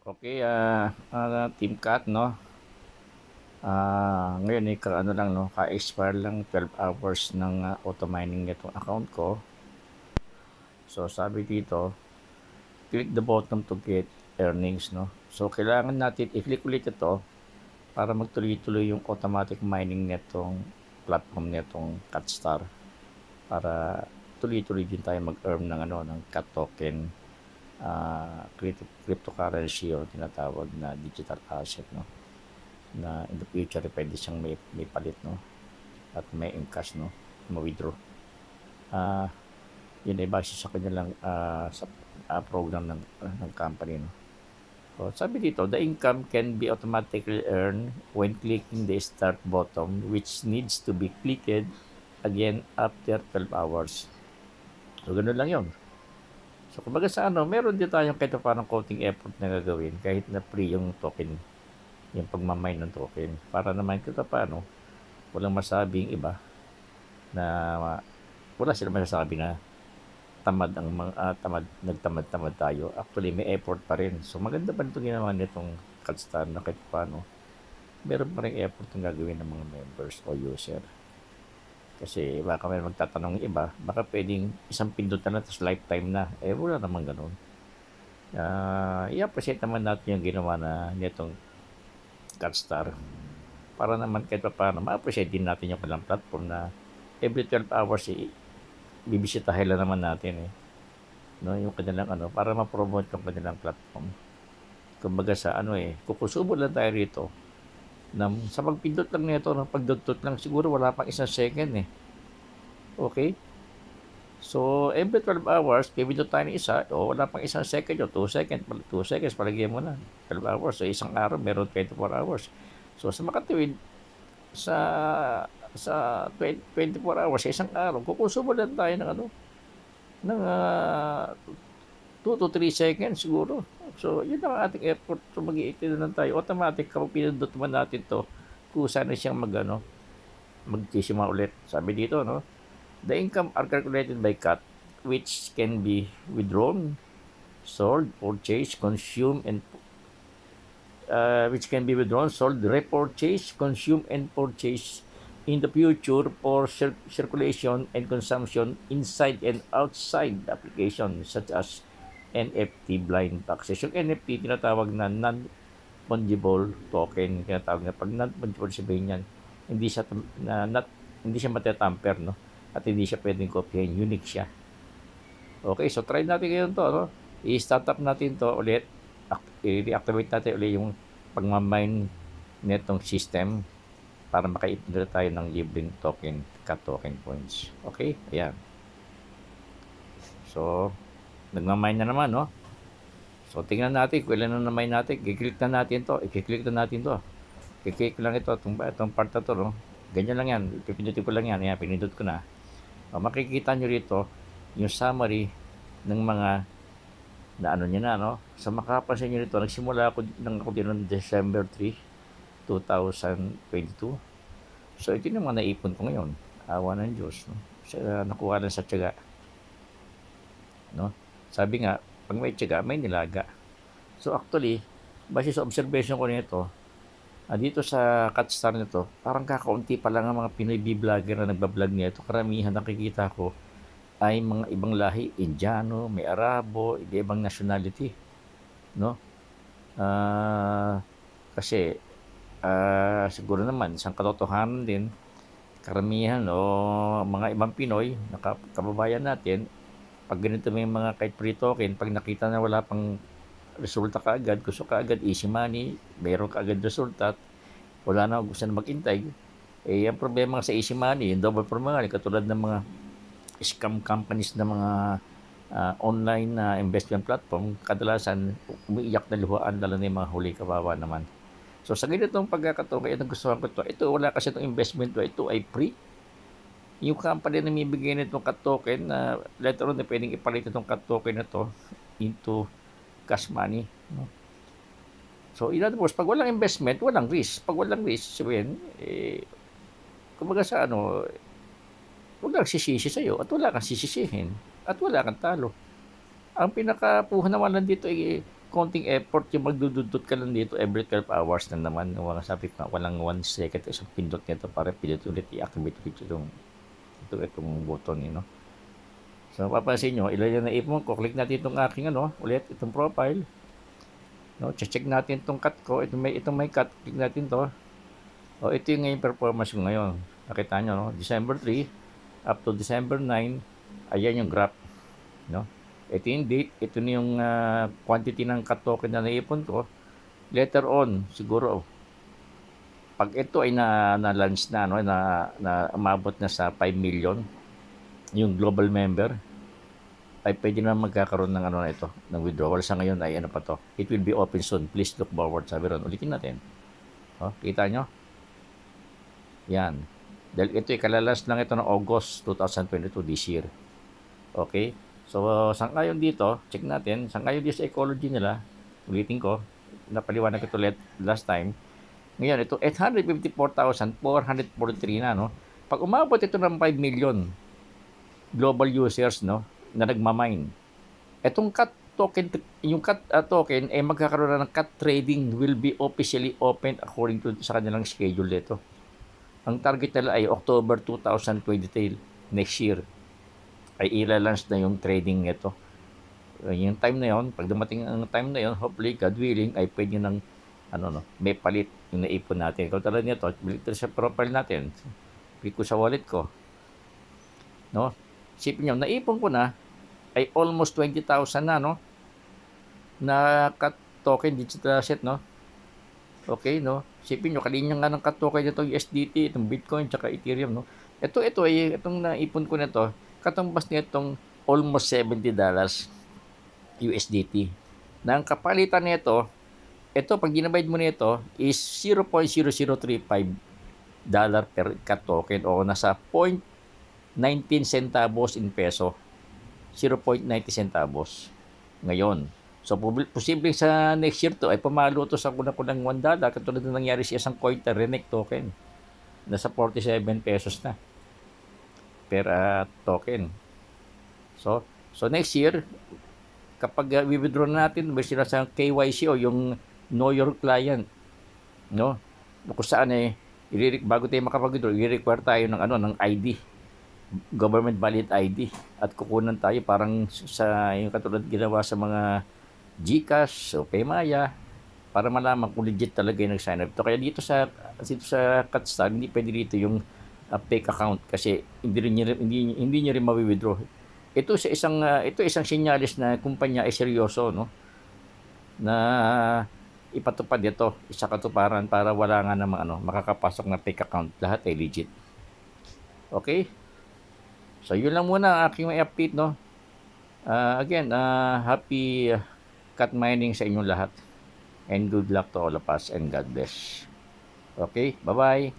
Okay, ah ah, Team Cat, no? Ah, ngayon eh, ka ano lang, no? Ka-expire lang 12 hours ng ah, auto mining nitong account ko. So, sabi dito, click the button to get earnings, no? So, kailangan natin i-click ulit ito para magtuloy-tuloy yung automatic mining nitong platform nitong Catstar para tuloy-tuloy din tayo mag-earn ng ano ng cat token uh, crypto, cryptocurrency o tinatawag na digital asset no? Na in the future pwede siyang may, may palit no? At may encash no? Ma-withdraw. Uh, yun ay base sa kanilang uh, sa uh, program ng, uh, ng company no? So, sabi dito the income can be automatically earned when clicking the start button which needs to be clicked again after 12 hours. So ganun lang yun So, kumbaga sa ano, meron din tayong kahit parang coating effort na gagawin kahit na free yung token, yung pagmamine ng token. Para naman kita paano, walang masabing iba na wala sila masasabi na tamad ang mga uh, tamad nagtamad-tamad tayo. Actually, may effort pa rin. So, maganda pa nito ginawa nitong Cadstar na kahit paano, meron pa rin effort yung gagawin ng mga members o user. Kasi baka may magtatanong iba, baka pwedeng isang pindot na tapos lifetime na. Eh, wala naman ganun. Uh, i-appreciate naman natin yung ginawa na nitong Cadstar. Para naman kahit pa paano, ma-appreciate din natin yung kanilang platform na every 12 hours, eh, bibisitahin lang naman natin eh. No, yung kanilang ano, para ma-promote yung kanilang platform. Kumbaga sa ano eh, kukusubo lang tayo rito na sa pagpindot lang nito, ng pagdudot lang siguro wala pang isang second eh. Okay? So, every 12 hours, pipindot tayo ng isa, o wala pang isang second o 2 seconds, 2 seconds, palagyan mo na. 12 hours. So, isang araw, meron 24 hours. So, sa makatuwid, sa sa 20, 24 hours, sa isang araw, kukonsumo lang tayo ng ano, ng uh, 2 to 3 seconds siguro. So, yun ang ating effort. So, mag na lang tayo. Automatic, kapag pinindot man natin to, kusa na siyang mag, ano, magtisima ulit. Sabi dito, no? The income are calculated by CAT, which can be withdrawn, sold, purchased, consumed, and uh, which can be withdrawn, sold, repurchased, consumed, and purchased in the future for cir circulation and consumption inside and outside the application, such as NFT blind boxes. Yung NFT, tinatawag na non-fungible token. Tinatawag na pag non-fungible sabihin yan, hindi siya, na, not, hindi siya matatamper, no? At hindi siya pwedeng kopyahin. Unique siya. Okay, so try natin ngayon to, no? I-start up natin to ulit. I-reactivate natin ulit yung pagmamine netong system para makaipindra tayo ng libreng token, ka token points. Okay? Ayan. So, Nagmamine na naman, no? So, tingnan natin kung ilan na namine natin. Kiklik na natin to. I-click na natin to. Kiklik lang ito. Itong, itong part na to, no? Ganyan lang yan. Pipindutin ko lang yan. Ayan, pinindot ko na. O, makikita nyo rito yung summary ng mga na ano niya na, no? Sa makapansin nyo rito, nagsimula ako ng ako din noong December 3, 2022. So, ito yung mga naipon ko ngayon. Awa ng Diyos, no? Sa, nakuha lang sa tiyaga. No? Sabi nga, pag may tiyaga, may nilaga. So actually, base sa observation ko nito, uh, dito sa Catstar nito, parang kakaunti pa lang ang mga Pinoy vlogger na nagbablog nito. Karamihan nakikita ko ay mga ibang lahi, Indiano, may Arabo, iba-ibang nationality. No? Uh, kasi uh, siguro naman isang katotohanan din karamihan o mga ibang Pinoy na kababayan natin pag ganito may mga kahit free token, pag nakita na wala pang resulta kaagad, gusto kaagad easy money, meron kaagad resulta, wala na gusto na magintay, eh, ang problema sa easy money, yung double for money, katulad ng mga scam companies na mga uh, online na uh, investment platform, kadalasan umiiyak na luhaan, lalo na yung mga huli kawawa naman. So sa ganitong pagkakataon, kaya nagustuhan ko ito, ito wala kasi itong investment to, ito ay free yung company na mibigay nitong cut token na later on na pwedeng ipalit itong cut token na to into cash money. No? So, in other words, pag walang investment, walang risk. Pag walang risk, sabihin, eh, kumbaga sa ano, wala kang sisisi sa'yo at wala kang sisisihin at wala kang talo. Ang pinakapuhan naman dito ay konting effort yung magdududot ka lang dito every 12 hours na naman. Wala sabi nga, walang 1 second isang pindot nito para pindot ulit i-activate ulit itong ito itong button eh, no? So, papansin nyo, ilan yung naipon ko. Click natin itong aking ano, ulit, itong profile. No, check natin itong cut ko. Ito may, itong may cut. Click natin to. O, ito yung ngayon performance ko ngayon. Nakita nyo, no? December 3 up to December 9. Ayan yung graph. No? Ito yung date. Ito yung uh, quantity ng cut token na naipon ko. Later on, siguro, pag ito ay na, na no, na, na umabot na sa 5 million, yung global member, ay pwede na magkakaroon ng ano na ito, ng withdrawal. Sa ngayon ay ano pa to. It will be open soon. Please look forward. Sabi ron. Ulitin natin. Oh, kita nyo? Yan. Dahil ito, ikalalas lang ito ng August 2022 this year. Okay? So, saan kayo dito? Check natin. Saan kayo dito sa ecology nila? Ulitin ko. Napaliwanag ko ulit last time. Ngayon, ito 854,443 na, no? Pag umabot ito ng 5 million global users, no, na nagmamine, itong cut token, yung cut uh, token, eh magkakaroon na ng cut trading will be officially open according to sa kanilang schedule dito. Ang target nila ay October 2020 next year ay ilalunch na yung trading nito. Yung time na yon, pag dumating ang time na yon, hopefully, God willing, ay pwede nang ano no, may palit yung naipon natin. Kung talaga nito, balik sa profile natin. Click ko sa wallet ko. No? Sipin nyo, naipon ko na ay almost 20,000 na, no? Na cut token digital asset, no? Okay, no? Sipin nyo, kanina nga ng cut token nito USDT, itong Bitcoin, tsaka Ethereum, no? Ito, ito, ay, itong naipon ko na to, katumbas niya itong almost 70 dollars USDT. Na ang kapalitan nito, ito, pag ginabide mo nito, is 0.0035 dollar per cut token o nasa 0.19 centavos in peso. 0.90 centavos ngayon. So, posibleng sa next year to ay pamalo to sa kunang-kunang 1 dollar katulad na nangyari sa isang coin na Renek token. Nasa 47 pesos na per uh, token. So, so next year, kapag uh, withdraw natin, may sila sa KYC o yung know your client, no? Kung saan eh, bago tayo makapag-withdraw, i-require tayo ng ano, ng ID, government valid ID at kukunan tayo parang sa yung katulad ginawa sa mga GCash o Paymaya para malaman kung legit talaga yung nag-sign up. Ito kaya dito sa dito sa Catstar, hindi pwede dito yung uh, fake account kasi hindi rin niya, hindi, hindi niya rin mawi-withdraw. Ito sa isang uh, ito isang sinyalis na kumpanya ay seryoso no na ipatupad ito isa katuparan para wala nga namang ano makakapasok na fake account lahat ay legit. Okay? So yun lang muna ang aking may update no. Uh, again, uh, happy uh, cut mining sa inyong lahat. And good luck to all of us and God bless. Okay, bye-bye.